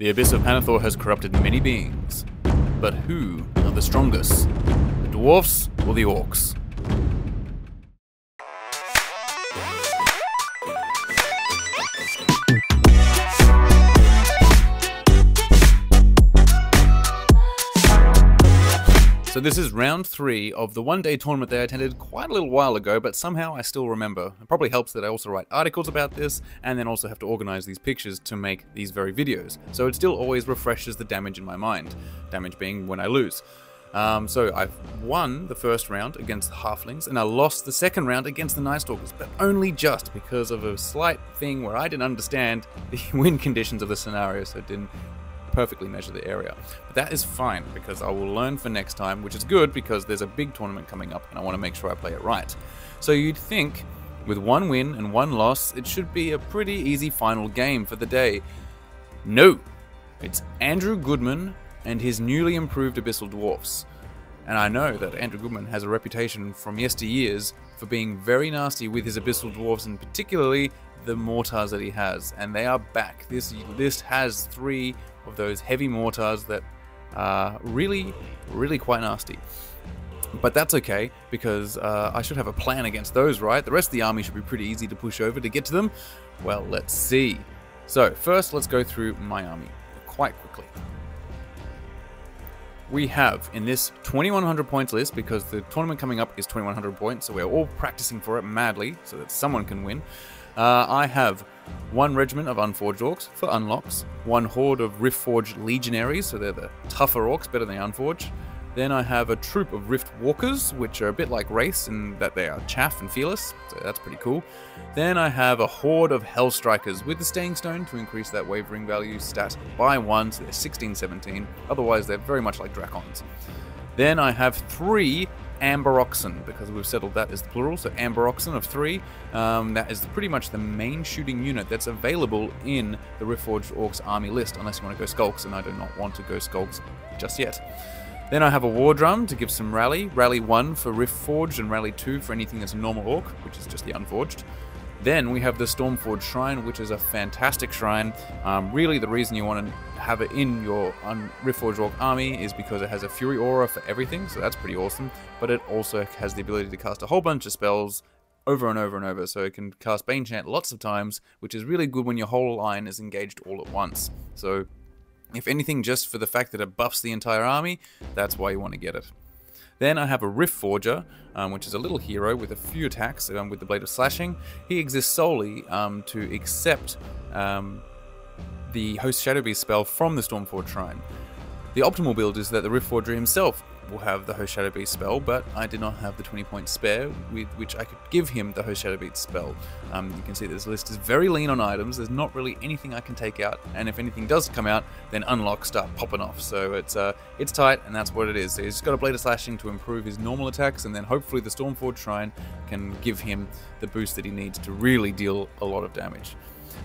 The Abyss of Panathor has corrupted many beings. But who are the strongest? The dwarfs or the orcs? So this is round three of the one-day tournament that I attended quite a little while ago, but somehow I still remember. It probably helps that I also write articles about this, and then also have to organize these pictures to make these very videos. So it still always refreshes the damage in my mind. Damage being when I lose. Um, so I've won the first round against the Halflings, and I lost the second round against the Night Stalkers, but only just because of a slight thing where I didn't understand the win conditions of the scenario, so it didn't perfectly measure the area. But that is fine because I will learn for next time, which is good because there's a big tournament coming up and I want to make sure I play it right. So you'd think with one win and one loss, it should be a pretty easy final game for the day. No, it's Andrew Goodman and his newly improved Abyssal Dwarfs. And I know that Andrew Goodman has a reputation from yesteryears for being very nasty with his Abyssal Dwarfs and particularly the mortars that he has. And they are back. This list has three of those heavy mortars that are really, really quite nasty. But that's okay, because uh, I should have a plan against those, right? The rest of the army should be pretty easy to push over to get to them. Well, let's see. So, first let's go through my army quite quickly. We have in this 2100 points list, because the tournament coming up is 2100 points, so we're all practicing for it madly, so that someone can win. Uh, I have one regiment of Unforged Orcs for unlocks, one horde of Riftforged Legionaries, so they're the tougher orcs, better than the Unforged. Then I have a troop of Rift Walkers, which are a bit like Wraiths in that they are chaff and fearless, so that's pretty cool. Then I have a horde of Hellstrikers with the Staying Stone to increase that Wavering value stat by one, so they're 16, 17. Otherwise, they're very much like Drakons. Then I have three Amberoxen, because we've settled that as the plural, so Amberoxen of three. Um, that is pretty much the main shooting unit that's available in the Riftforged Orcs army list, unless you want to go Skulks, and I do not want to go Skulks just yet. Then I have a War Drum to give some Rally. Rally 1 for Riftforged, and Rally 2 for anything that's a normal Orc, which is just the Unforged. Then we have the Stormforged Shrine, which is a fantastic shrine. Um, really, the reason you want to have it in your un- Riftforged Orc army is because it has a Fury Aura for everything, so that's pretty awesome. But it also has the ability to cast a whole bunch of spells over and over and over, so it can cast Bane Chant lots of times, which is really good when your whole line is engaged all at once. So, if anything, just for the fact that it buffs the entire army, that's why you want to get it. Then I have a Rift Forger, um, which is a little hero with a few attacks um, with the Blade of Slashing. He exists solely um, to accept um, the Host Shadow Beast spell from the Stormforge Shrine. The optimal build is that the Rift Forger himself will have the Host Shadow Beast spell, but I did not have the 20 point spare with which I could give him the Host Shadow Beast spell. Um, you can see this list is very lean on items, there's not really anything I can take out, and if anything does come out, then unlocks start popping off. So it's uh, it's tight, and that's what it is. So he's got a Blade of Slashing to improve his normal attacks, and then hopefully the Stormforge Shrine can give him the boost that he needs to really deal a lot of damage.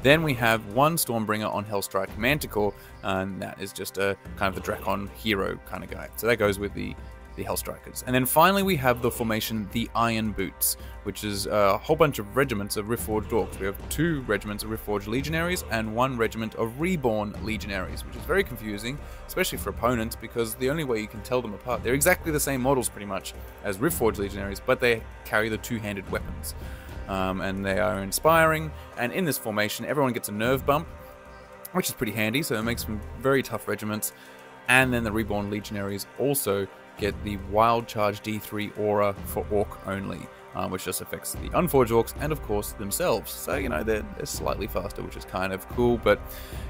Then we have one Stormbringer on Hellstrike Manticore, and that is just a kind of the Drakon hero kind of guy. So that goes with the the Hellstrikers. And then finally we have the formation the Iron Boots, which is a whole bunch of regiments of Riftforged Orcs. We have two regiments of Riftforged Legionaries and one regiment of Reborn Legionaries, which is very confusing, especially for opponents, because the only way you can tell them apart, they're exactly the same models pretty much as Riftforged Legionaries, but they carry the two-handed weapons um, and they are inspiring. And in this formation, everyone gets a nerve bump, which is pretty handy, so it makes them very tough regiments. And then the Reborn Legionaries also get the Wild Charge D3 aura for Orc only, um, which just affects the Unforged Orcs and, of course, themselves. So, you know, they're, they're slightly faster, which is kind of cool, but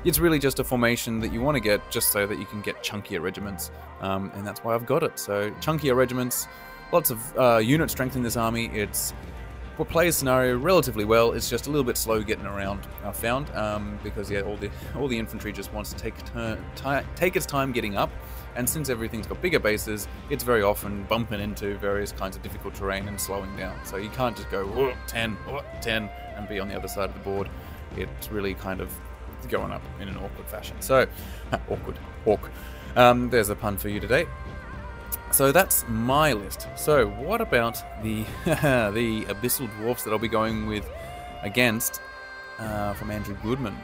it's really just a formation that you want to get just so that you can get chunkier regiments, um, and that's why I've got it. So, chunkier regiments, lots of uh, unit strength in this army. It's will play scenario relatively well. It's just a little bit slow getting around. I found um, because yeah, all the all the infantry just wants to take turn, take its time getting up, and since everything's got bigger bases, it's very often bumping into various kinds of difficult terrain and slowing down. So you can't just go 10, 10 and be on the other side of the board. It's really kind of going up in an awkward fashion. So awkward, awk. Um, there's a pun for you today. So that's my list. So what about the the Abyssal Dwarfs that I'll be going with against uh, from Andrew Goodman?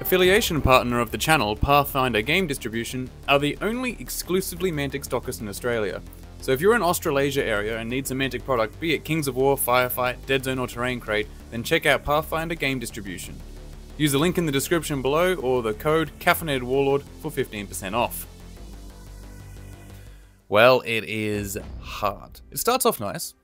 Affiliation partner of the channel, Pathfinder Game Distribution, are the only exclusively Mantic stockists in Australia. So if you're in Australasia area and need some Mantic product, be it Kings of War, Firefight, Dead Zone or Terrain Crate, then check out Pathfinder Game Distribution. Use the link in the description below or the code Caffeinated Warlord for 15% off. Well, it is hard. It starts off nice.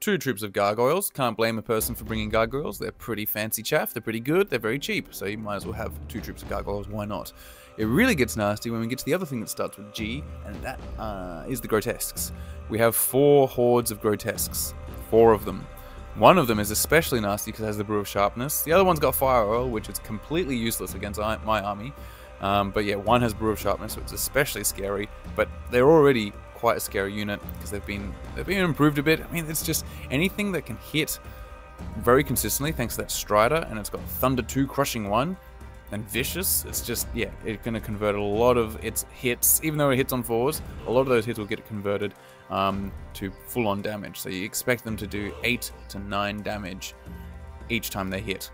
Two troops of gargoyles. Can't blame a person for bringing gargoyles. They're pretty fancy chaff. They're pretty good. They're very cheap. So you might as well have two troops of gargoyles. Why not? It really gets nasty when we get to the other thing that starts with G, and that uh, is the grotesques. We have four hordes of grotesques. Four of them. One of them is especially nasty because it has the Brew of Sharpness. The other one's got Fire Oil, which is completely useless against my army. Um, but yeah, one has Brew of Sharpness, so it's especially scary. But they're already quite a scary unit because they've been they've been improved a bit. I mean, it's just anything that can hit very consistently thanks to that Strider, and it's got Thunder 2 Crushing 1 and Vicious. It's just, yeah, it's going to convert a lot of its hits, even though it hits on fours, a lot of those hits will get converted um, to full-on damage. So you expect them to do 8 to 9 damage each time they hit.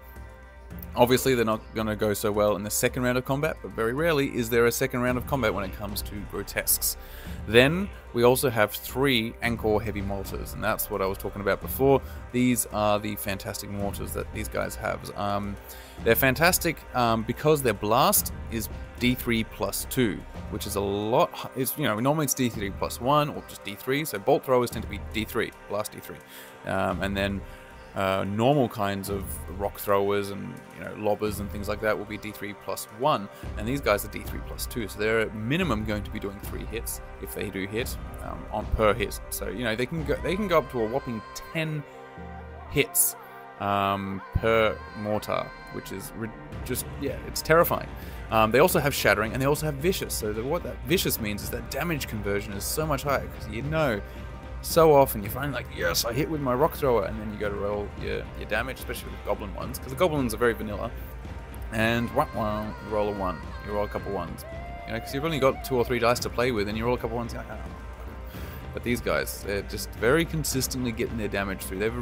Obviously, they're not going to go so well in the second round of combat, but very rarely is there a second round of combat when it comes to grotesques. Then we also have three Angkor heavy mortars, and that's what I was talking about before. These are the fantastic mortars that these guys have. Um, they're fantastic um, because their blast is D3 plus 2, which is a lot. It's you know normally it's D3 plus 1 or just D3. So bolt throwers tend to be D3, blast D3, um, and then uh, normal kinds of rock throwers and you know lobbers and things like that will be D3 plus 1 and these guys are D3 plus 2 so they're at minimum going to be doing 3 hits if they do hit um, on per hit. So you know they can go they can go up to a whopping 10 hits um, per mortar which is just yeah it's terrifying. Um, they also have shattering and they also have vicious. So the, what that vicious means is that damage conversion is so much higher because you know so often you find like, yes, I hit with my rock thrower, and then you go to roll your, your damage, especially with the goblin ones, because the goblins are very vanilla. And wah, wah, you roll a one, you roll a couple ones. You know, because you've only got two or three dice to play with, and you roll a couple ones, like, oh. But these guys, they're just very consistently getting their damage through. They're,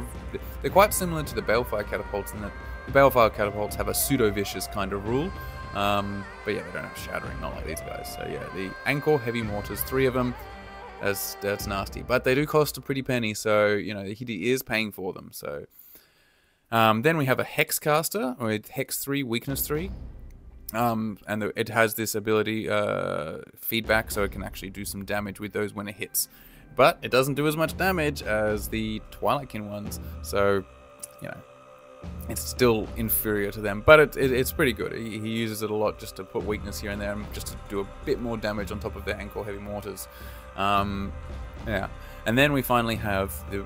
they're quite similar to the Balefire catapults in that the Balefire catapults have a pseudo-vicious kind of rule. Um, but yeah, they don't have shattering, not like these guys. So yeah, the Angkor heavy mortars, three of them, that's that's nasty. But they do cost a pretty penny, so you know he is paying for them. So um, then we have a Hexcaster with Hex three, Weakness three, um, and the, it has this ability uh, feedback, so it can actually do some damage with those when it hits. But it doesn't do as much damage as the Twilightkin ones, so you know it's still inferior to them, but it, it, it's pretty good. He, he, uses it a lot just to put weakness here and there, and just to do a bit more damage on top of the Angkor heavy mortars. Um, yeah, and then we finally have the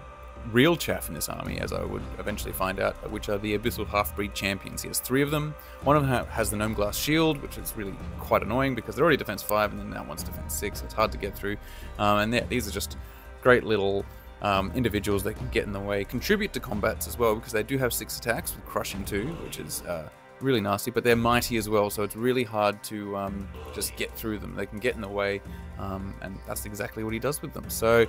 real chaff in this army, as I would eventually find out, which are the Abyssal Half-Breed Champions. He has three of them. One of them has the Gnome Glass Shield, which is really quite annoying because they're already defense 5 and then that one's defense 6, so it's hard to get through. Um, and these are just great little um, individuals that can get in the way, contribute to combats as well, because they do have 6 attacks with Crushing 2, which is uh, really nasty, but they're mighty as well, so it's really hard to um, just get through them. They can get in the way, um, and that's exactly what he does with them. So,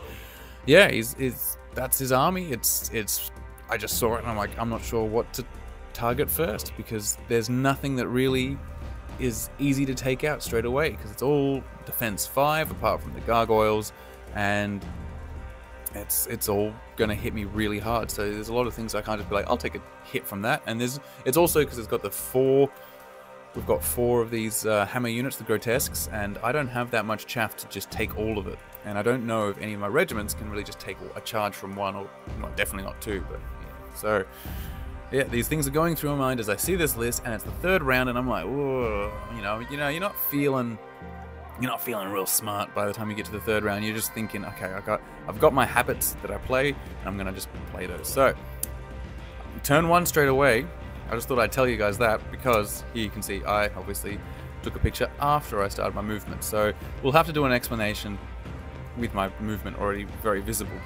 yeah, he's, he's that's his army. It's it's. I just saw it and I'm like, I'm not sure what to target first because there's nothing that really is easy to take out straight away because it's all defense five apart from the gargoyles, and it's it's all going to hit me really hard. So there's a lot of things I can't just be like, I'll take a hit from that. And there's it's also because it's got the four. We've got four of these uh, hammer units, the grotesques, and I don't have that much chaff to just take all of it. And I don't know if any of my regiments can really just take a charge from one, or not, definitely not two. But yeah. so yeah, these things are going through my mind as I see this list, and it's the third round, and I'm like, whoa, you know, you know, you're not feeling you're not feeling real smart by the time you get to the third round. You're just thinking, okay, I got, I've got my habits that I play, and I'm gonna just play those. So, turn one straight away. I just thought I'd tell you guys that because here you can see I obviously took a picture after I started my movement. So we'll have to do an explanation with my movement already very visible.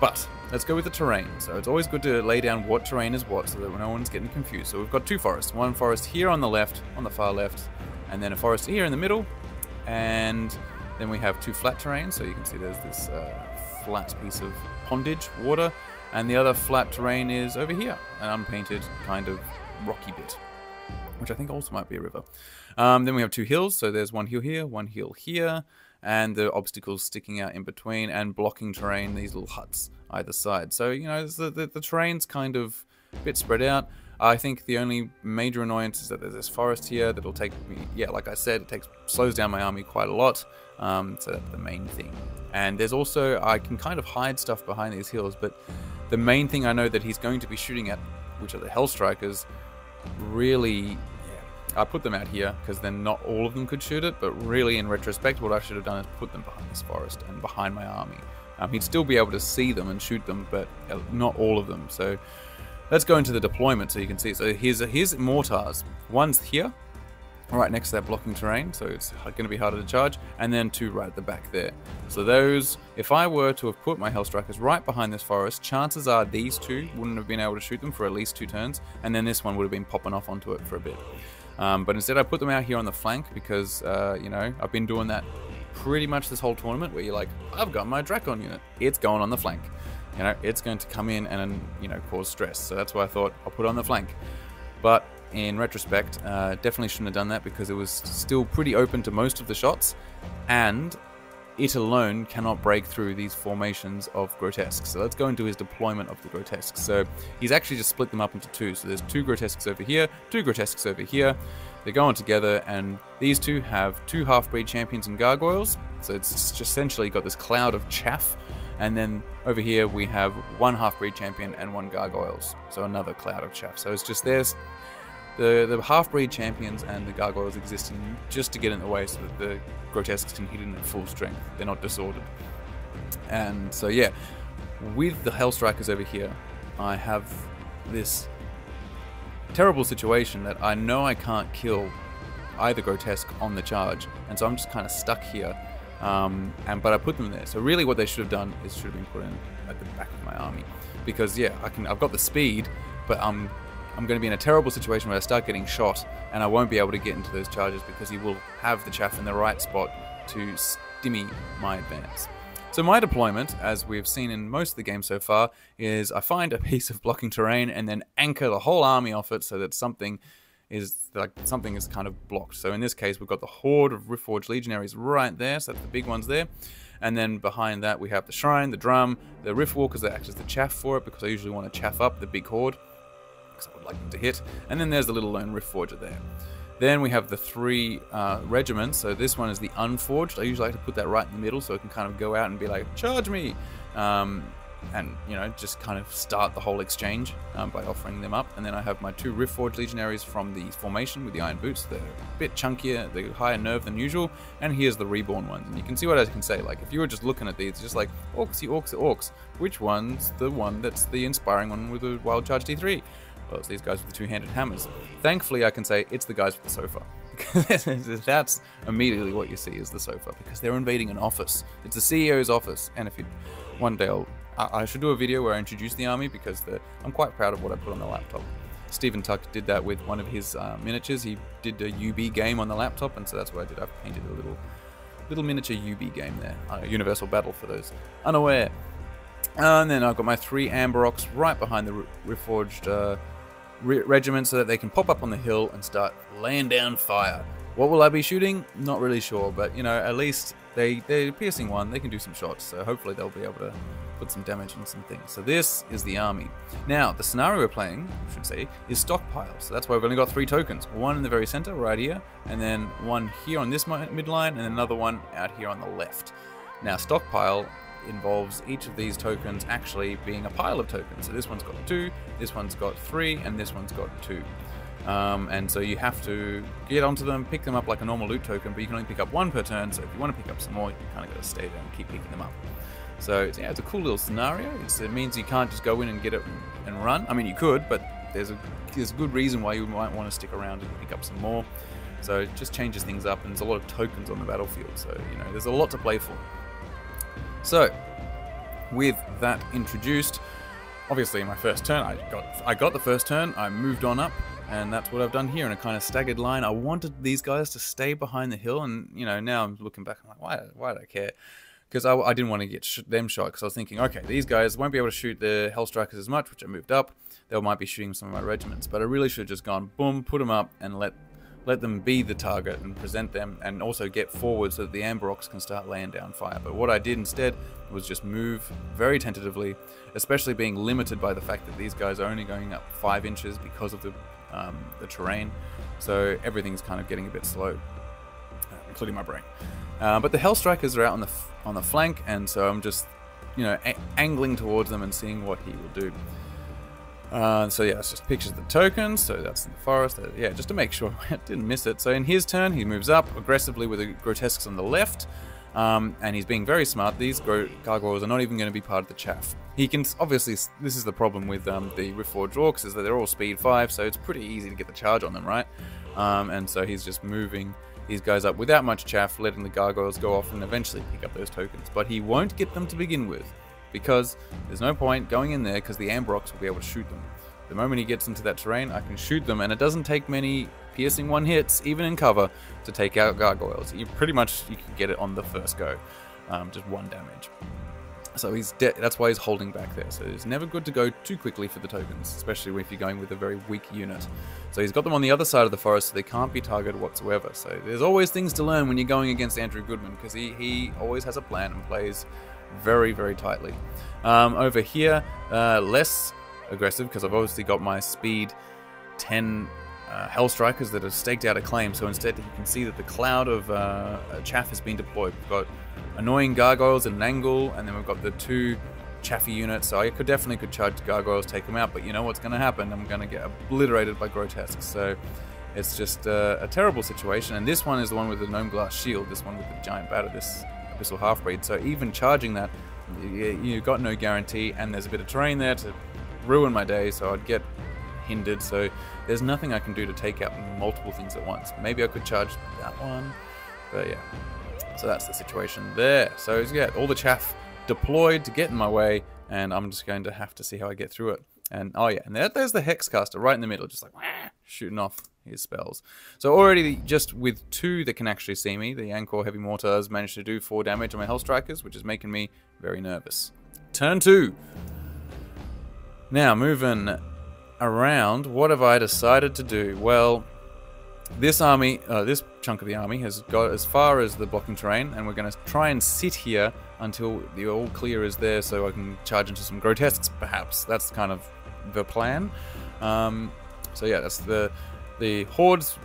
But let's go with the terrain. So it's always good to lay down what terrain is what so that no one's getting confused. So we've got two forests. One forest here on the left, on the far left, and then a forest here in the middle, and then we have two flat terrains, so you can see there's this uh, flat piece of pondage, water, and the other flat terrain is over here, an unpainted kind of rocky bit. which I think also might be a river. Um, then we have two hills, so there's one hill here, one hill here, and the obstacles sticking out in between and blocking terrain, these little huts either side. So, you know, the, the, the terrain's kind of a bit spread out. I think the only major annoyance is that there's this forest here that'll take me, yeah, like I said, it takes slows down my army quite a lot. Um, so that's the main thing. And there's also, I can kind of hide stuff behind these hills, but the main thing I know that he's going to be shooting at, which are the Hellstrikers, really, I put them out here because then not all of them could shoot it, but really in retrospect, what I should have done is put them behind this forest and behind my army. Um, he'd still be able to see them and shoot them, but uh, not all of them. So Let's go into the deployment so you can see. So here's, here's mortars. One's here, right next to that blocking terrain, so it's going to be harder to charge, and then two right at the back there. So those, if I were to have put my Hellstrikers right behind this forest, chances are these two wouldn't have been able to shoot them for at least two turns, and then this one would have been popping off onto it for a bit. Um, but instead I put them out here on the flank because, uh, you know, I've been doing that pretty much this whole tournament where you're like, I've got my Drakon unit. It's going on the flank you know, it's going to come in and, you know, cause stress. So that's why I thought I'll put on the flank. But in retrospect, uh, definitely shouldn't have done that because it was still pretty open to most of the shots, and it alone cannot break through these formations of grotesques. So let's go into his deployment of the grotesques. So he's actually just split them up into two. So there's two grotesques over here, two grotesques over here. They're going together, and these two have two half-breed champions and gargoyles. So it's just essentially got this cloud of chaff and then over here we have one half-breed champion and one gargoyles. So another cloud of chaff. So it's just there's the the half-breed champions and the gargoyles existing just to get in the way so that the grotesques can hit in at full strength. They're not disordered. And so yeah, with the Hellstrikers over here, I have this terrible situation that I know I can't kill either grotesque on the charge, and so I'm just kind of stuck here um, and but I put them there. So really, what they should have done is should have been put in at the back of my army, because yeah, I can. I've got the speed, but I'm I'm going to be in a terrible situation where I start getting shot, and I won't be able to get into those charges because he will have the chaff in the right spot to stimmy my advance. So my deployment, as we've seen in most of the game so far, is I find a piece of blocking terrain and then anchor the whole army off it so that something is like something is kind of blocked. So in this case, we've got the horde of Riftforged Legionaries right there, so that's the big ones there. And then behind that, we have the shrine, the drum, the Riftwalkers that act as the chaff for it, because I usually want to chaff up the big horde, because I would like them to hit. And then there's the little lone Riftforger there. Then we have the three uh, regiments. So this one is the Unforged. I usually like to put that right in the middle so it can kind of go out and be like, charge me! Um, and you know just kind of start the whole exchange um, by offering them up. And then I have my two Riftforged Legionaries from the formation with the iron boots. They're a bit chunkier, they're higher nerve than usual. And here's the reborn ones. And you can see what I can say. Like if you were just looking at these, just like orcs, orcs, orcs. Which one's the one that's the inspiring one with the wild charge D3? Well, it's these guys with the two-handed hammers. Thankfully, I can say it's the guys with the sofa. That's immediately what you see is the sofa, because they're invading an office. It's the CEO's office, and if you one day I'll I, should do a video where I introduce the army because the, I'm quite proud of what I put on the laptop. Stephen Tuck did that with one of his uh, miniatures. He did a UB game on the laptop, and so that's what I did. I painted a little little miniature UB game there. Uh, Universal Battle for those unaware. And then I've got my three Amberox right behind the Reforged uh, re regiment so that they can pop up on the hill and start laying down fire. What will I be shooting? Not really sure, but you know, at least they, they're piercing one, they can do some shots, so hopefully they'll be able to put some damage on some things. So this is the army. Now, the scenario we're playing, I should say, is stockpile. So that's why we've only got three tokens. One in the very center, right here, and then one here on this midline, and another one out here on the left. Now, stockpile involves each of these tokens actually being a pile of tokens. So this one's got two, this one's got three, and this one's got two. Um, and so you have to get onto them, pick them up like a normal loot token, but you can only pick up one per turn, so if you want to pick up some more, you kind of got to stay there and keep picking them up. So yeah, it's a cool little scenario. It's, it means you can't just go in and get it and run. I mean, you could, but there's a there's a good reason why you might want to stick around and pick up some more. So it just changes things up, and there's a lot of tokens on the battlefield. So you know, there's a lot to play for. So with that introduced, obviously in my first turn, I got I got the first turn. I moved on up, and that's what I've done here in a kind of staggered line. I wanted these guys to stay behind the hill, and you know now I'm looking back, I'm like, why why did I care? Because I, I, didn't want to get sh them shot because I was thinking, okay, these guys won't be able to shoot the Hellstrikers as much, which I moved up. They might be shooting some of my regiments, but I really should have just gone boom, put them up, and let let them be the target and present them, and also get forward so that the Amberox can start laying down fire. But what I did instead was just move very tentatively, especially being limited by the fact that these guys are only going up five inches because of the um, the terrain. So everything's kind of getting a bit slow, uh, including my brain. Uh, but the Hellstrikers are out on the on the flank, and so I'm just, you know, angling towards them and seeing what he will do. Uh, so yeah, it's just pictures of the tokens. So that's in the forest. Uh, yeah, just to make sure I didn't miss it. So in his turn, he moves up aggressively with the grotesques on the left. Um, and he's being very smart. These gargoyles are not even going to be part of the chaff. He can obviously. This is the problem with um, the Reforged Orcs is that they're all speed five, so it's pretty easy to get the charge on them, right? Um, and so he's just moving these guys up without much chaff, letting the gargoyles go off and eventually pick up those tokens. But he won't get them to begin with because there's no point going in there because the Amberox will be able to shoot them. The moment he gets into that terrain, I can shoot them, and it doesn't take many piercing one hits, even in cover, to take out gargoyles. You pretty much you can get it on the first go, um, just one damage. So he's that's why he's holding back there. So it's never good to go too quickly for the tokens, especially if you're going with a very weak unit. So he's got them on the other side of the forest, so they can't be targeted whatsoever. So there's always things to learn when you're going against Andrew Goodman, because he, he always has a plan and plays very, very tightly. Um, over here, uh, less aggressive, because I've obviously got my speed 10 uh, Hellstrikers that have staked out a claim. So instead, you can see that the cloud of uh, chaff has been deployed. We've got annoying gargoyles at an angle, and then we've got the two chaffy units. So I could definitely could charge gargoyles, take them out. But you know what's going to happen? I'm going to get obliterated by grotesques. So it's just uh, a terrible situation. And this one is the one with the gnome glass shield. This one with the giant batter. This abyssal half-breed. So even charging that, you've got no guarantee, and there's a bit of terrain there to ruin my day. So I'd get hindered. So there's nothing I can do to take out multiple things at once. Maybe I could charge that one, but yeah. So that's the situation there. So yeah, all the chaff deployed to get in my way, and I'm just going to have to see how I get through it. And oh yeah, and there, there's the Hexcaster right in the middle, just like wah, shooting off his spells. So already just with two that can actually see me, the Angkor Heavy Mortars managed to do four damage on my Hellstrikers, which is making me very nervous. Turn two. Now moving around, what have I decided to do? Well, this army, uh, this chunk of the army has got as far as the blocking terrain, and we're going to try and sit here until the all clear is there so I can charge into some grotesques, perhaps. That's kind of the plan. Um, so yeah, that's the the hordes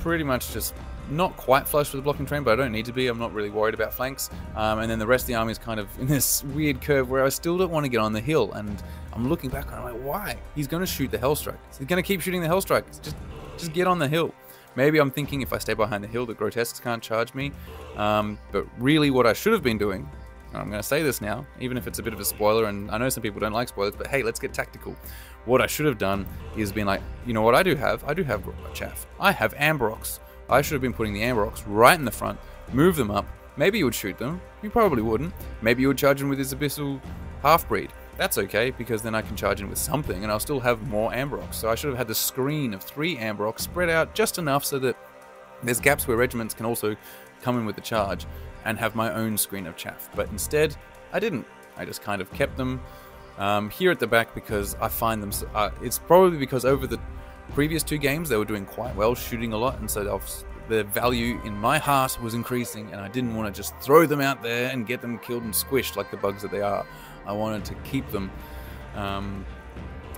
pretty much just not quite flush with the blocking terrain, but I don't need to be. I'm not really worried about flanks. Um, and then the rest of the army is kind of in this weird curve where I still don't want to get on the hill. And I'm looking back and I'm like, why? He's going to shoot the Hellstrikers. He's going to keep shooting the Hellstrikers. Just, just get on the hill. Maybe I'm thinking if I stay behind the hill, the grotesques can't charge me. Um, but really, what I should have been doing, I'm going to say this now, even if it's a bit of a spoiler, and I know some people don't like spoilers, but hey, let's get tactical. What I should have done is been like, you know what I do have? I do have chaff. I have Amberox. I should have been putting the Amberox right in the front, move them up. Maybe you would shoot them. You probably wouldn't. Maybe you would charge in with his Abyssal Half-Breed. That's okay, because then I can charge in with something, and I'll still have more Amberox. So I should have had the screen of three Amberox spread out just enough so that there's gaps where regiments can also come in with the charge and have my own screen of chaff. But instead, I didn't. I just kind of kept them um, here at the back because I find them... Uh, it's probably because over the previous two games, they were doing quite well, shooting a lot, and so the value in my heart was increasing, and I didn't want to just throw them out there and get them killed and squished like the bugs that they are. I wanted to keep them um,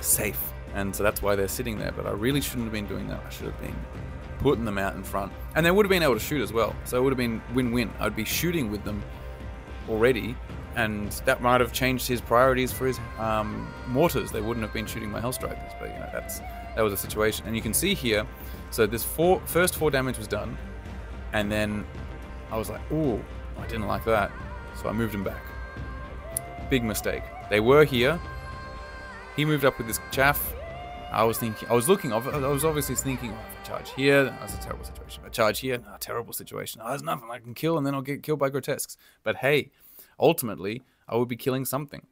safe, and so that's why they're sitting there. But I really shouldn't have been doing that. I should have been putting them out in front, and they would have been able to shoot as well. So it would have been win-win. I'd be shooting with them already, and that might have changed his priorities for his um, mortars. They wouldn't have been shooting my Hellstrikers, but you know that's that was a situation. And you can see here, so this four, first four damage was done, and then I was like, oh, I didn't like that, so I moved him back. Big mistake. They were here. He moved up with this chaff. I was thinking, I was looking, I was obviously thinking, oh, charge here, that's a terrible situation. A charge here, no, terrible situation. Oh, there's nothing I can kill, and then I'll get killed by grotesques. But hey, ultimately, I would be killing something.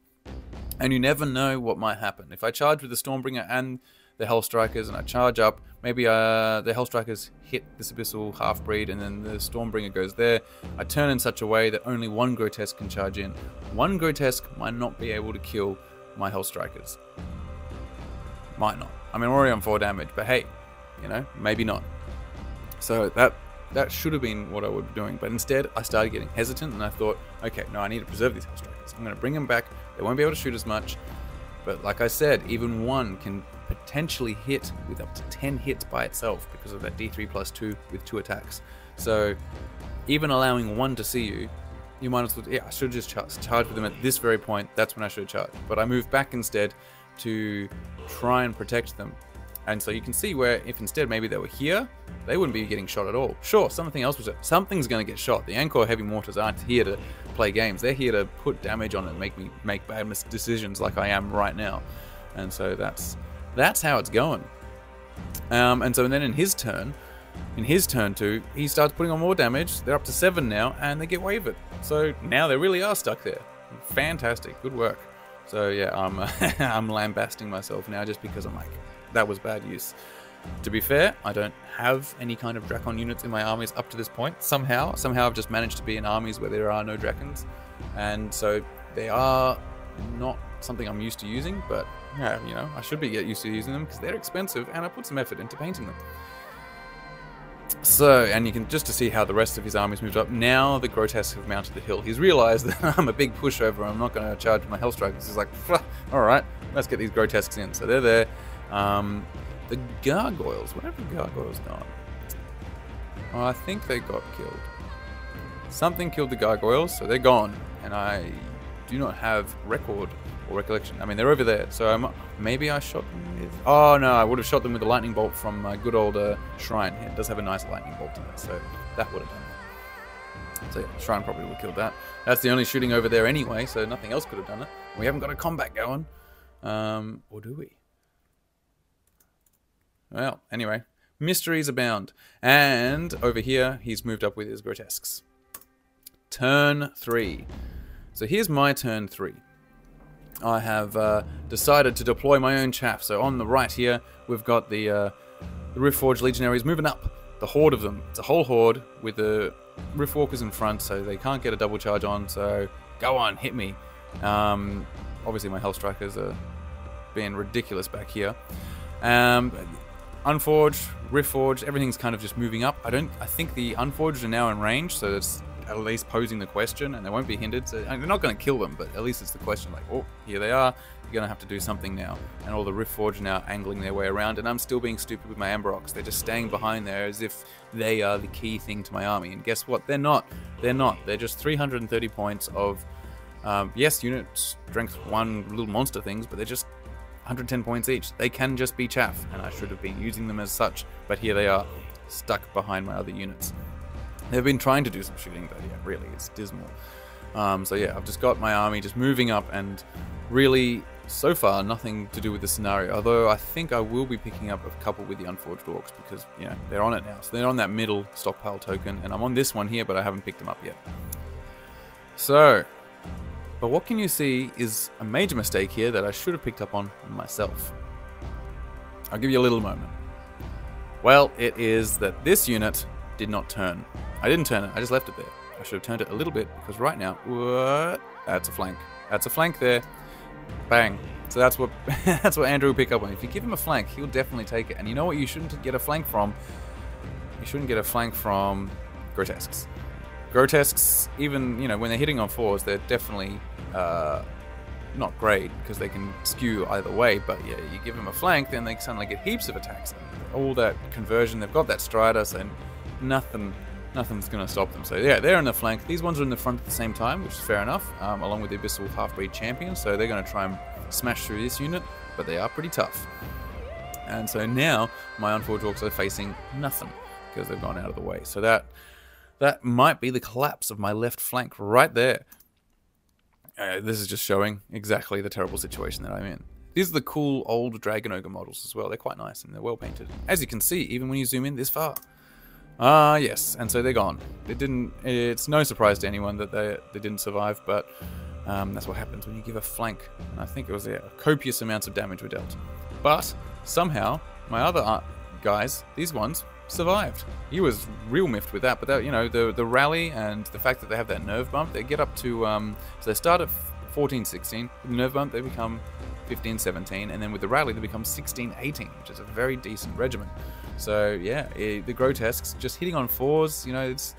And you never know what might happen. If I charge with the Stormbringer and the Hellstrikers and I charge up. Maybe uh, the Hellstrikers hit this Abyssal half-breed and then the Stormbringer goes there. I turn in such a way that only one Grotesque can charge in. One Grotesque might not be able to kill my Hellstrikers. Might not. I mean, I'm already on 4 damage, but hey, you know, maybe not. So that that should have been what I would be doing, but instead I started getting hesitant and I thought, okay, no, I need to preserve these Hellstrikers. I'm going to bring them back. They won't be able to shoot as much, but like I said, even one can potentially hit with up to 10 hits by itself because of that D3 plus 2 with 2 attacks. So even allowing one to see you, you might as well, yeah, I should have just charged with them at this very point. That's when I should have charged. But I moved back instead to try and protect them. And so you can see where if instead maybe they were here, they wouldn't be getting shot at all. Sure, something else was something's going to get shot. The Angkor heavy mortars aren't here to play games. They're here to put damage on and make me make bad decisions like I am right now. And so that's that's how it's going. Um, and so then in his turn, in his turn too, he starts putting on more damage. They're up to seven now, and they get wavered. So now they really are stuck there. Fantastic, good work. So yeah, I'm I'm lambasting myself now just because I'm like, that was bad use. To be fair, I don't have any kind of Drakon units in my armies up to this point. Somehow, somehow I've just managed to be in armies where there are no Drakons. And so they are not something I'm used to using, but yeah, you know, I should be get used to using them because they're expensive and I put some effort into painting them. So, and you can just to see how the rest of his army's moved up. Now the grotesque have mounted the hill. He's realized that I'm a big pushover. I'm not going to charge my Hellstrikers. He's like, all right, let's get these grotesques in. So they're there. Um, the gargoyles. Where have the gargoyles gone? Oh, I think they got killed. Something killed the gargoyles, so they're gone. And I do not have record or recollection. I mean, they're over there, so I'm, maybe I shot them with... Oh, no, I would have shot them with a lightning bolt from my good old uh, shrine. It does have a nice lightning bolt in it, so that would have done it. So yeah, shrine probably would have killed that. That's the only shooting over there anyway, so nothing else could have done it. We haven't got a combat going. Um, or do we? Well, anyway, mysteries abound. And over here, he's moved up with his grotesques. Turn three. So here's my turn three. I have uh, decided to deploy my own chaff. So on the right here, we've got the, uh, the Riftforged Legionaries moving up. The horde of them. It's a whole horde with the Riftwalkers in front, so they can't get a double charge on. So go on, hit me. Um, obviously, my Hellstrikers are being ridiculous back here. Um, Unforged, Riftforged, everything's kind of just moving up. I don't. I think the Unforged are now in range, so it's at least posing the question, and they won't be hindered. So they're not going to kill them, but at least it's the question. Like, oh, here they are. You're going to have to do something now. And all the Riftforged now angling their way around, and I'm still being stupid with my Ambrox. They're just staying behind there as if they are the key thing to my army. And guess what? They're not. They're not. They're just 330 points of. Um, yes, unit strength one little monster things, but they're just 110 points each. They can just be chaff, and I should have been using them as such, but here they are, stuck behind my other units. They've been trying to do some shooting, but yeah, really, it's dismal. Um, so yeah, I've just got my army just moving up, and really, so far, nothing to do with the scenario. Although I think I will be picking up a couple with the Unforged Orcs, because, you know, they're on it now. So they're on that middle stockpile token, and I'm on this one here, but I haven't picked them up yet. So, but what can you see is a major mistake here that I should have picked up on myself. I'll give you a little moment. Well, it is that this unit did not turn. I didn't turn it, I just left it there. I should have turned it a little bit because right now, what? That's a flank. That's a flank there. Bang. So that's what that's what Andrew will pick up on. If you give him a flank, he'll definitely take it. And you know what you shouldn't get a flank from? You shouldn't get a flank from grotesques. Grotesques, even, you know, when they're hitting on fours, they're definitely uh, not great because they can skew either way. But yeah, you give them a flank, then they suddenly get heaps of attacks. All that conversion, they've got that strider, so nothing, nothing's going to stop them. So yeah, they're in the flank. These ones are in the front at the same time, which is fair enough, um, along with the Abyssal Half-Breed Champion. So they're going to try and smash through this unit, but they are pretty tough. And so now my Unforged Orcs are facing nothing because they've gone out of the way. So that that might be the collapse of my left flank right there. Uh, this is just showing exactly the terrible situation that I'm in. These are the cool old Dragon Ogre models as well. They're quite nice and they're well painted. As you can see, even when you zoom in this far. Ah, uh, yes, and so they're gone. It didn't. It's no surprise to anyone that they they didn't survive, but um, that's what happens when you give a flank. And I think it was yeah, copious amounts of damage were dealt. But somehow my other uh, guys, these ones, survived. He was real miffed with that, but that, you know, the the rally and the fact that they have that nerve bump, they get up to, um, so they start at 14, 16. With the nerve bump, they become 15, 17, and then with the rally, they become 16, 18, which is a very decent regiment. So yeah, it, the grotesques just hitting on fours, you know, it's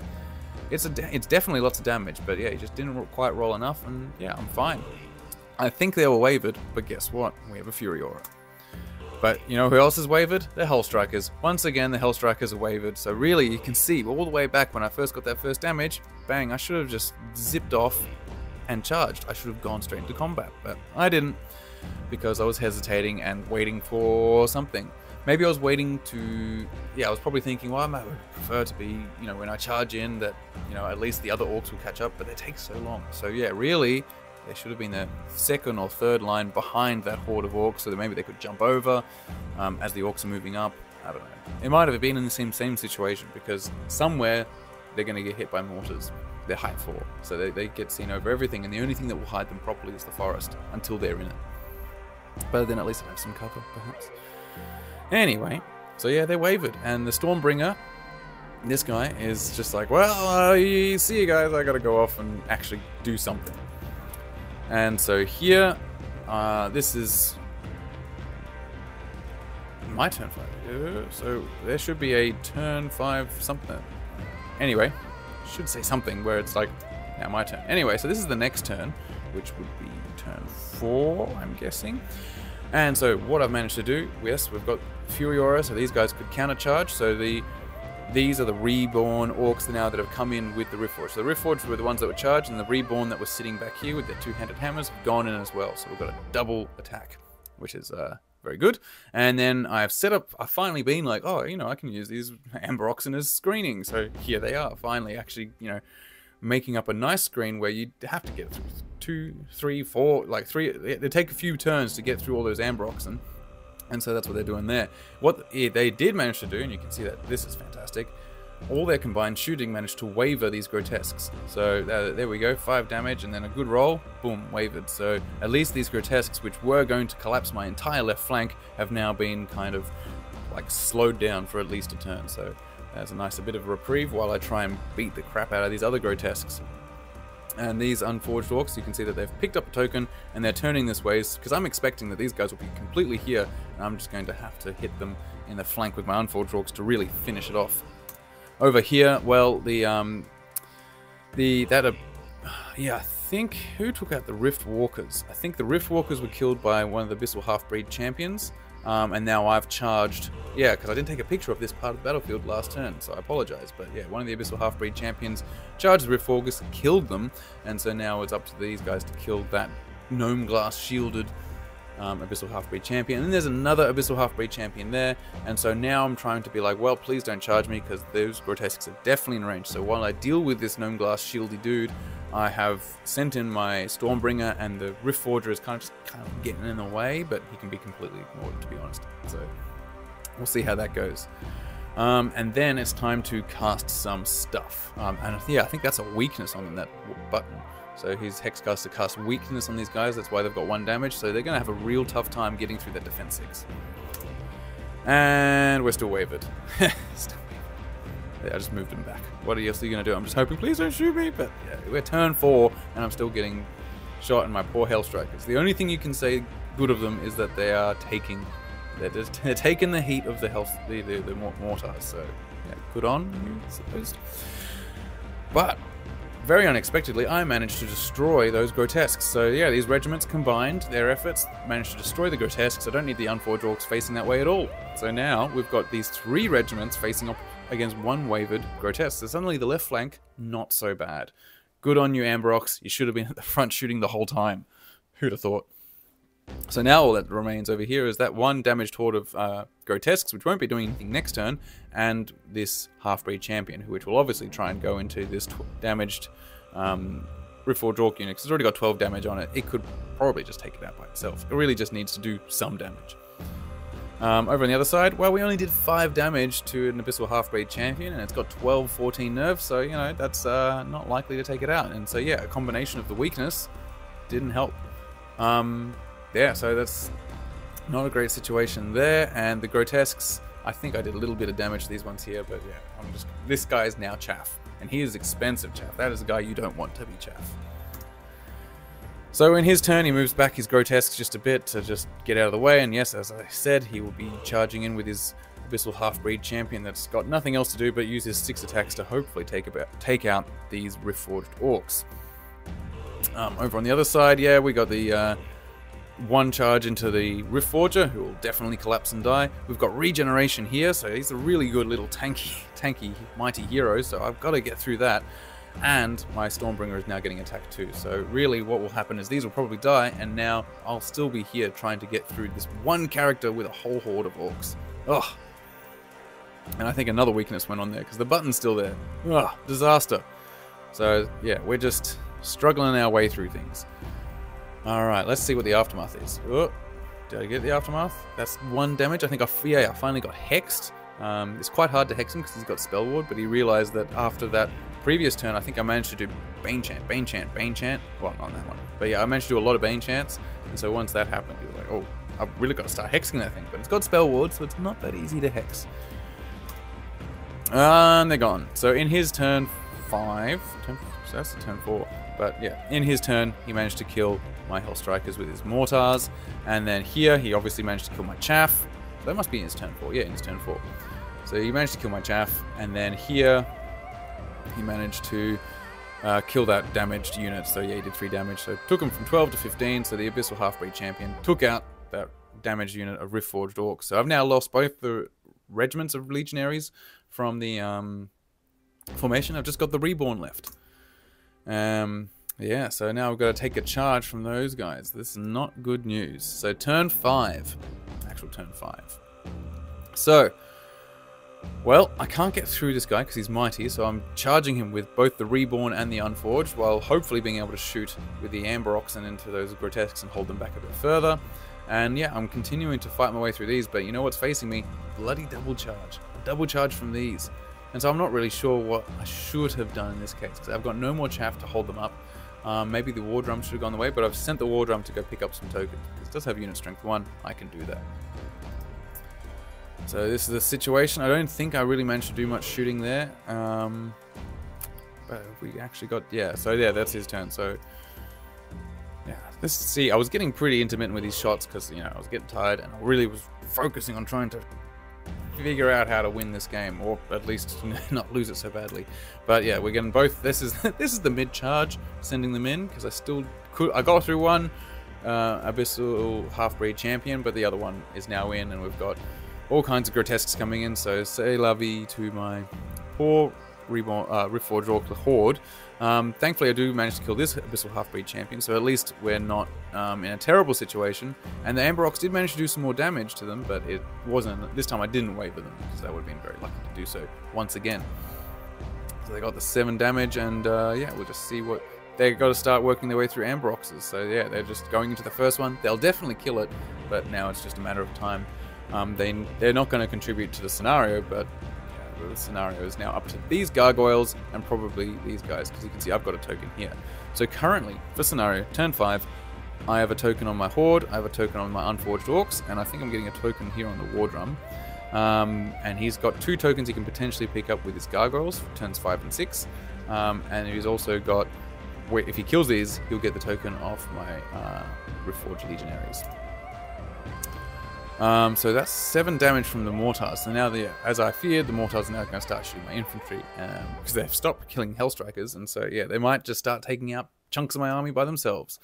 it's a it's definitely lots of damage, but yeah, he just didn't quite roll enough, and yeah, I'm fine. I think they were wavered, but guess what? We have a Fury Aura. But you know who else is wavered? The Hellstrikers. Once again, the Hellstrikers are wavered. So really, you can see all the way back when I first got that first damage, bang, I should have just zipped off and charged. I should have gone straight into combat, but I didn't because I was hesitating and waiting for something. Maybe I was waiting to, yeah, I was probably thinking, well, I might prefer to be, you know, when I charge in that, you know, at least the other orcs will catch up, but they take so long. So yeah, really, they should have been the second or third line behind that horde of orcs so that maybe they could jump over um, as the orcs are moving up. I don't know. It might have been in the same same situation because somewhere they're going to get hit by mortars. They're height 4, so they, they get seen over everything, and the only thing that will hide them properly is the forest until they're in it. But then at least they have some cover, perhaps. Anyway, so yeah, they wavered, and the Stormbringer, this guy, is just like, well, uh, see you guys, I gotta go off and actually do something. And so here, uh, this is my turn 5. Uh, so there should be a turn 5 something. Anyway, should say something where it's like, now my turn. Anyway, so this is the next turn, which would be turn 4, I'm guessing. And so what I've managed to do, yes, we've got Fury Aura, so these guys could counter-charge, so the these are the reborn orcs now that have come in with the Riftforged. So the Riftforged were the ones that were charged, and the reborn that were sitting back here with their two-handed hammers have gone in as well. So we've got a double attack, which is uh, very good. And then I've set up, I've finally been like, oh, you know, I can use these Amber Oxen as screening. So here they are, finally actually, you know, making up a nice screen where you have to get through two, three, four, like three, they take a few turns to get through all those Amber Oxen. And so that's what they're doing there. What they did manage to do, and you can see that this is fantastic, all their combined shooting managed to waver these grotesques. So uh, there we go, 5 damage and then a good roll, boom, wavered. So at least these grotesques, which were going to collapse my entire left flank, have now been kind of like slowed down for at least a turn. So that's a nice bit of a reprieve while I try and beat the crap out of these other grotesques. And these unforged orcs, you can see that they've picked up a token and they're turning this way because I'm expecting that these guys will be completely here and I'm just going to have to hit them in the flank with my unforged orcs to really finish it off. Over here, well, the, um, the, that, uh, yeah, I think, who took out the Rift Walkers? I think the Rift Walkers were killed by one of the Abyssal Half-Breed champions. Um, and now I've charged, yeah, because I didn't take a picture of this part of the battlefield last turn, so I apologize. But yeah, one of the Abyssal Half-Breed champions charged the Riftforgers, killed them, and so now it's up to these guys to kill that Gnome Glass shielded um, Abyssal Half-Breed champion. And then there's another Abyssal Half-Breed champion there, and so now I'm trying to be like, well, please don't charge me, because those Grotesques are definitely in range. So while I deal with this Gnome Glass shieldy dude, I have sent in my Stormbringer, and the Rift Forger is kind of just kind of getting in the way, but he can be completely ignored, to be honest. So we'll see how that goes. Um, and then it's time to cast some stuff. Um, and yeah, I think that's a weakness on that button. So his Hexcaster casts to cast weakness on these guys, that's why they've got one damage, so they're going to have a real tough time getting through that defense 6. And we're still wavered. I just moved him back. What else are you going to do? I'm just hoping, please don't shoot me. But yeah, we're turn four, and I'm still getting shot in my poor Hellstrikers. The only thing you can say good of them is that they are taking, they're, just, they're taking the heat of the health, the, the, the mortars. So yeah, good on you, I suppose. But very unexpectedly, I managed to destroy those grotesques. So yeah, these regiments combined their efforts, managed to destroy the grotesques. I don't need the unforged orcs facing that way at all. So now we've got these three regiments facing up against one wavered grotesque. So suddenly the left flank, not so bad. Good on you, Ambrox. You should have been at the front shooting the whole time. Who'd have thought? So now all that remains over here is that one damaged horde of uh, grotesques, which won't be doing anything next turn, and this half-breed champion, which will obviously try and go into this damaged um, Riftforged Orc unit, because it's already got 12 damage on it. It could probably just take it out by itself. It really just needs to do some damage. Um, over on the other side, well, we only did 5 damage to an Abyssal Half-Breed Champion, and it's got 12, 14 nerfs, so, you know, that's uh, not likely to take it out. And so, yeah, a combination of the weakness didn't help. Um, yeah, so that's Not a great situation there, and the Grotesques, I think I did a little bit of damage to these ones here, but yeah, I'm just, this guy is now Chaff, and he is expensive Chaff. That is a guy you don't want to be Chaff. So in his turn, he moves back his Grotesques just a bit to just get out of the way, and yes, as I said, he will be charging in with his Abyssal Half-Breed Champion that's got nothing else to do but use his six attacks to hopefully take, about, take out these Riftforged Orcs. Um, over on the other side, yeah, we got the uh, one charge into the Rift Forger, who will definitely collapse and die. We've got regeneration here, so he's a really good little tanky, tanky, mighty hero, so I've got to get through that. And my Stormbringer is now getting attacked too, so really what will happen is these will probably die, and now I'll still be here trying to get through this one character with a whole horde of orcs. Ugh. And I think another weakness went on there, because the button's still there. Ugh, disaster. So, yeah, we're just struggling our way through things. Alright, let's see what the aftermath is. Oh, did I get the aftermath? That's one damage. I think I, yeah, I finally got hexed. Um, it's quite hard to hex him because he's got spell ward, but he realized that after that previous turn, I think I managed to do Bane Chant, Bane Chant, Bane Chant. Well, not that one. But yeah, I managed to do a lot of Bane Chants. And so once that happened, was like, oh, I've really got to start hexing that thing. But it's got spell ward, so it's not that easy to hex. And they're gone. So in his turn five, turn, so that's the turn four. But yeah, in his turn, he managed to kill my Hell Strikers with his Mortars. And then here, he obviously managed to kill my Chaff. So that must be in his turn four. Yeah, in his turn four. So he managed to kill my Chaff. And then here, he managed to uh, kill that damaged unit. So yeah, he did 3 damage. So took him from 12 to 15. So the Abyssal Half-Breed Champion took out that damaged unit of Riftforged Orcs. So I've now lost both the regiments of Legionaries from the um, formation. I've just got the Reborn left. Um, yeah, so now we've got to take a charge from those guys. This is not good news. So turn 5. Actual turn 5. So, well, I can't get through this guy because he's mighty, so I'm charging him with both the Reborn and the Unforged, while hopefully being able to shoot with the Amber Oxen into those Grotesques and hold them back a bit further. And yeah, I'm continuing to fight my way through these, but you know what's facing me? Bloody double charge. Double charge from these. And so I'm not really sure what I should have done in this case, because I've got no more chaff to hold them up. Um, maybe the War Drum should have gone the way, but I've sent the War Drum to go pick up some tokens, it does have unit strength 1, I can do that. So this is the situation. I don't think I really managed to do much shooting there. Um, but we actually got, yeah, so yeah, that's his turn. So yeah, let's see. I was getting pretty intermittent with these shots because, you know, I was getting tired and I really was focusing on trying to figure out how to win this game or at least not lose it so badly. But yeah, we're getting both. This is this is the mid charge, sending them in because I still could. I got through one uh, Abyssal half-breed champion, but the other one is now in and we've got all kinds of grotesques coming in, so say lovey to my poor Reborn, uh, Riftforged Orc Horde. Um, thankfully, I do manage to kill this Abyssal Half-Breed Champion, so at least we're not um, in a terrible situation. And the Amber Ox did manage to do some more damage to them, but it wasn't... This time I didn't waver them, because I would have been very lucky to do so once again. So they got the 7 damage, and uh, yeah, we'll just see what... They've got to start working their way through Amber Oxes, so yeah, they're just going into the first one. They'll definitely kill it, but now it's just a matter of time. Um, they, they're not going to contribute to the scenario, but yeah, the scenario is now up to these gargoyles and probably these guys, because you can see I've got a token here. So currently, for scenario, turn 5, I have a token on my Horde, I have a token on my Unforged Orcs, and I think I'm getting a token here on the War Drum. Um, and he's got two tokens he can potentially pick up with his gargoyles for turns 5 and 6. Um, and he's also got, if he kills these, he'll get the token off my uh, Riftforged Legionaries. Um, so that's seven damage from the mortars. So now, the, as I feared, the mortars are now going to start shooting my infantry um, because they've stopped killing Hellstrikers, and so yeah, they might just start taking out chunks of my army by themselves.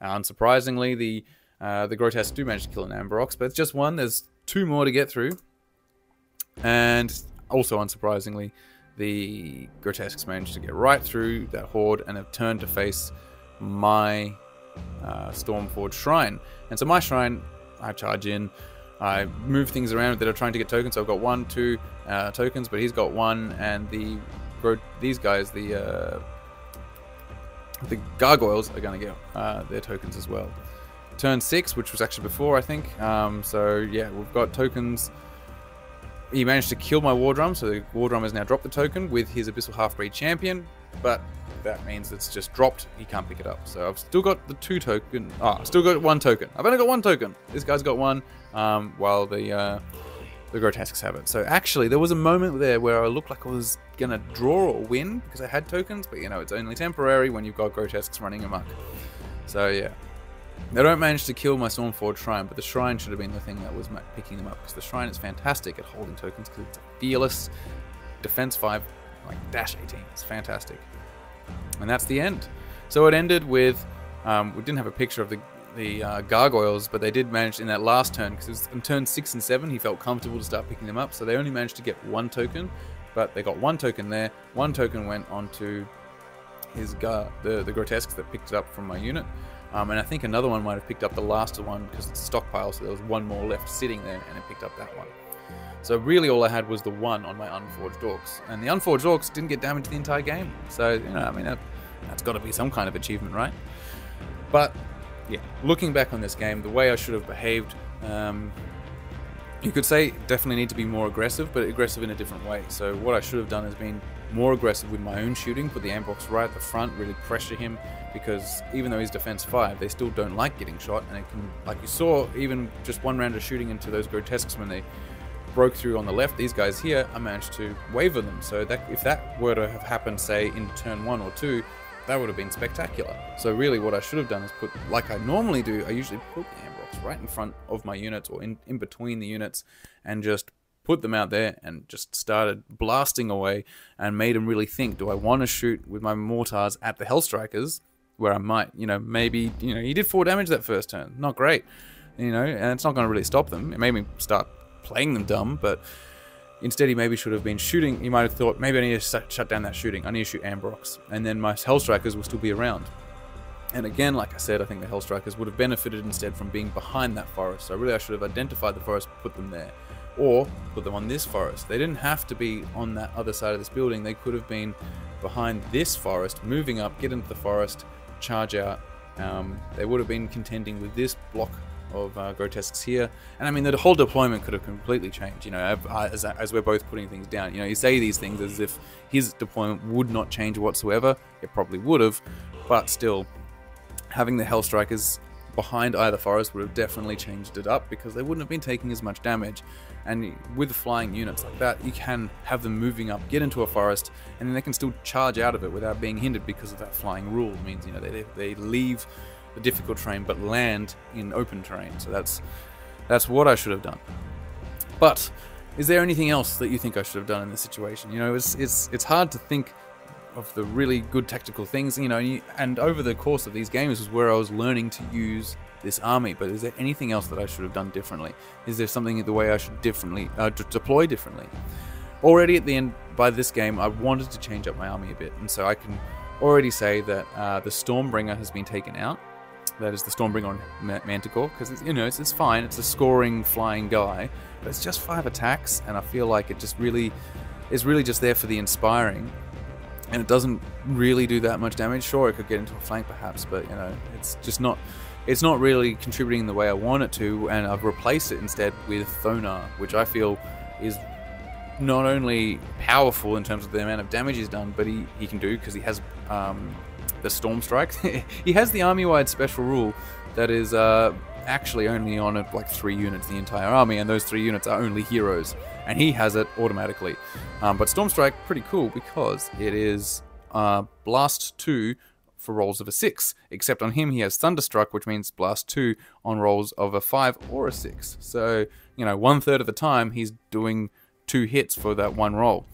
Uh, unsurprisingly, the uh, the grotesques do manage to kill an Amber Ox, but it's just one. There's two more to get through, and also unsurprisingly, the grotesques managed to get right through that horde and have turned to face my uh, Stormforged shrine. And so my shrine I charge in. I move things around that are trying to get tokens. So I've got one, two uh, tokens, but he's got one, and the these guys, the uh, the gargoyles, are going to get uh, their tokens as well. Turn six, which was actually before, I think. Um, so yeah, we've got tokens. He managed to kill my war drum, so the war drum has now dropped the token with his abyssal half-breed champion. but that means it's just dropped. He can't pick it up. So I've still got the two token. Ah, oh, still got one token. I've only got one token. This guy's got one, um, while the uh, the grotesques have it. So actually, there was a moment there where I looked like I was gonna draw or win because I had tokens, but you know it's only temporary when you've got grotesques running amok. So yeah. They don't manage to kill my Stormforge Shrine, but the Shrine should have been the thing that was picking them up, because the Shrine is fantastic at holding tokens, because it's a fearless, defense 5, like dash 18. It's fantastic. And that's the end. So it ended with, um, we didn't have a picture of the the uh, gargoyles, but they did manage in that last turn because in turn six and seven he felt comfortable to start picking them up. So they only managed to get one token, but they got one token there. One token went onto his gar the the grotesques that picked it up from my unit, um, and I think another one might have picked up the last one because it's a stockpile. So there was one more left sitting there, and it picked up that one. So really all I had was the one on my Unforged Orcs. And the Unforged Orcs didn't get damaged the entire game. So, you know, I mean, that, that's got to be some kind of achievement, right? But, yeah, looking back on this game, the way I should have behaved, um, you could say definitely need to be more aggressive, but aggressive in a different way. So what I should have done is been more aggressive with my own shooting, put the Amber Ox right at the front, really pressure him, because even though he's defense 5, they still don't like getting shot, and it can, like you saw, even just one round of shooting into those grotesques when they broke through on the left, these guys here, I managed to waver them. So that if that were to have happened, say, in turn one or two, that would have been spectacular. So really what I should have done is put, like I normally do, I usually put the Amber Ox right in front of my units or in, in between the units and just put them out there and just started blasting away and made them really think, do I want to shoot with my mortars at the Hellstrikers where I might, you know, maybe, you know, he did four damage that first turn. Not great, you know, and it's not going to really stop them. It made me start playing them dumb, but instead he maybe should have been shooting. He might have thought, maybe I need to shut down that shooting. I need to shoot Amber Ox, and then my Hellstrikers will still be around. And again, like I said, I think the Hellstrikers would have benefited instead from being behind that forest. So really I should have identified the forest, put them there. Or put them on this forest. They didn't have to be on that other side of this building. They could have been behind this forest, moving up, get into the forest, charge out. Um, they would have been contending with this block of uh, grotesques here. And I mean, the whole deployment could have completely changed, you know, as, as we're both putting things down. You know, you say these things as if his deployment would not change whatsoever. It probably would have, but still, having the Hellstrikers behind either forest would have definitely changed it up because they wouldn't have been taking as much damage. And with flying units like that, you can have them moving up, get into a forest, and then they can still charge out of it without being hindered because of that flying rule. It means, you know, they, they leave the difficult terrain, but land in open terrain. So that's that's what I should have done. But is there anything else that you think I should have done in this situation? You know, it's it's it's hard to think of the really good tactical things. You know, and, you, and over the course of these games was where I was learning to use this army. But is there anything else that I should have done differently? Is there something the way I should differently uh, deploy differently? Already at the end by this game, I wanted to change up my army a bit, and so I can already say that uh, the Stormbringer has been taken out that is the Stormbringer on Manticore, because it's, you know, it's, it's fine, it's a scoring flying guy, but it's just five attacks, and I feel like it just really is really just there for the inspiring, and it doesn't really do that much damage. Sure, it could get into a flank perhaps, but you know, it's just not it's not really contributing the way I want it to, and I've replaced it instead with Thonar, which I feel is not only powerful in terms of the amount of damage he's done, but he, he can do because he has um, the Storm Strike. he has the army-wide special rule that is uh, actually only on like three units the entire army, and those three units are only heroes, and he has it automatically. Um, but Storm Strike, pretty cool because it is uh, Blast 2 for rolls of a 6, except on him he has Thunderstruck, which means Blast 2 on rolls of a 5 or a 6. So, you know, one third of the time he's doing two hits for that one roll.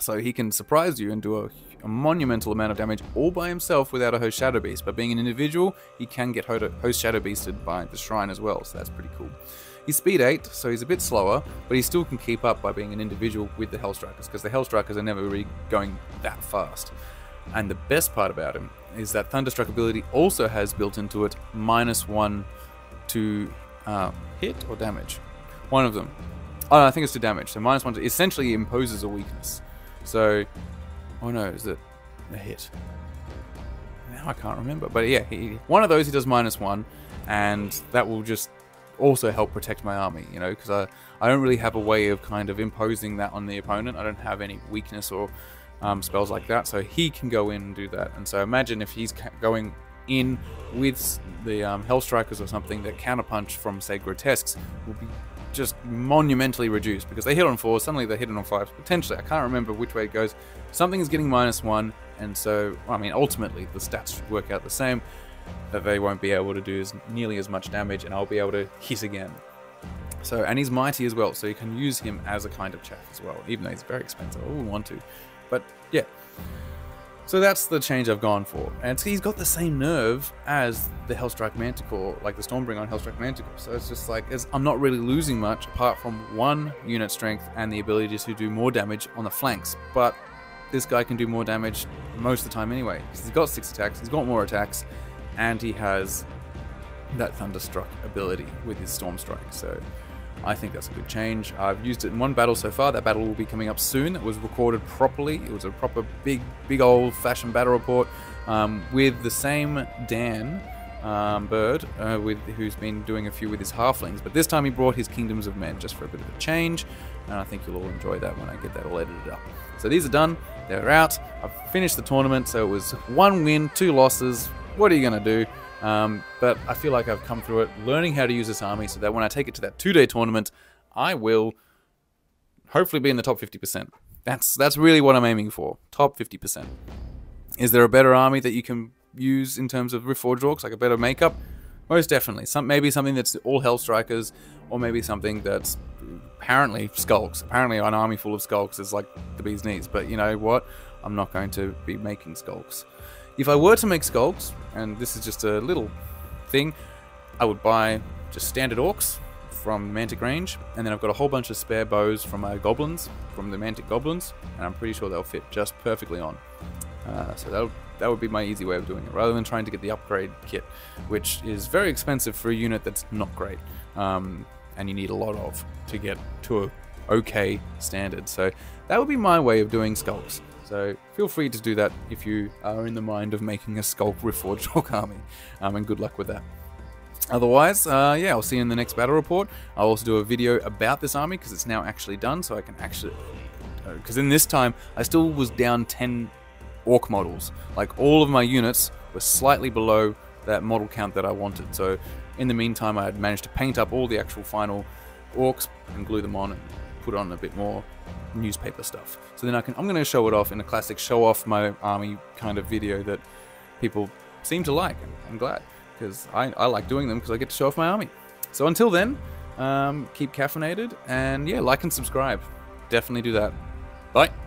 So he can surprise you and do a a monumental amount of damage all by himself without a host shadow beast. But being an individual, he can get host shadow beasted by the shrine as well, so that's pretty cool. He's speed 8, so he's a bit slower, but he still can keep up by being an individual with the Hellstrikers, because the Hellstrikers are never really going that fast. And the best part about him is that Thunderstruck ability also has built into it minus 1 to uh, hit or damage. One of them. Oh, I think it's to damage. So minus 1 to essentially imposes a weakness. So Oh no, is it a hit? Now I can't remember. But yeah, he, one of those he does minus one, and that will just also help protect my army, you know, because I, I don't really have a way of kind of imposing that on the opponent. I don't have any weakness or um, spells like that, so he can go in and do that. And so imagine if he's going in with the um, Hellstrikers or something, that counterpunch from, say, Grotesques will be just monumentally reduced because they hit on fours, suddenly they're hitting on fives. Potentially, I can't remember which way it goes. Something is getting minus one, and so, I mean, ultimately, the stats should work out the same, that they won't be able to do as, nearly as much damage, and I'll be able to hit again. So, and he's mighty as well, so you can use him as a kind of chaff as well, even though he's very expensive. Oh, I wouldn't want to. But, yeah. So that's the change I've gone for. And he's got the same nerve as the Hellstrike Manticore, like the Stormbringer on Hellstrike Manticore. So it's just like, it's, I'm not really losing much apart from one unit strength and the ability to do more damage on the flanks. But this guy can do more damage most of the time anyway. He's got six attacks, he's got more attacks, and he has that Thunderstruck ability with his Storm Strike. So I think that's a good change. I've used it in one battle so far. That battle will be coming up soon. It was recorded properly. It was a proper big, big old-fashioned battle report um, with the same Dan um, Bird, uh, with who's been doing a few with his halflings. But this time he brought his Kingdoms of Men just for a bit of a change, and I think you'll all enjoy that when I get that all edited up. So these are done. They're out. I've finished the tournament, so it was one win, two losses. What are you going to do? Um, but I feel like I've come through it, learning how to use this army so that when I take it to that two-day tournament, I will hopefully be in the top 50%. That's that's really what I'm aiming for, top 50%. Is there a better army that you can use in terms of Riftforged Orcs, like a better makeup? Most definitely. Some maybe something that's all Hell Strikers, or maybe something that's apparently skulks. Apparently, an army full of skulks is like the bee's knees. But you know what? I'm not going to be making skulks. If I were to make skulks, and this is just a little thing, I would buy just standard orcs from Mantic Range, and then I've got a whole bunch of spare bows from my goblins, from the Mantic Goblins, and I'm pretty sure they'll fit just perfectly on. Uh, so that that would be my easy way of doing it, rather than trying to get the upgrade kit, which is very expensive for a unit that's not great, um, and you need a lot of to get to a okay standard. So that would be my way of doing skulks. So feel free to do that if you are in the mind of making a Skulk Riftforged Orc army, um, and good luck with that. Otherwise, uh, yeah, I'll see you in the next battle report. I'll also do a video about this army because it's now actually done, so I can actually... Because uh, in this time, I still was down 10 orc models. Like, all of my units were slightly below that model count that I wanted. So, in the meantime, I had managed to paint up all the actual final orcs and glue them on put on a bit more newspaper stuff. So then I can, I'm going to show it off in a classic show off my army kind of video that people seem to like. And I'm glad because I, I like doing them because I get to show off my army. So until then, um, keep caffeinated and yeah, like and subscribe. Definitely do that. Bye.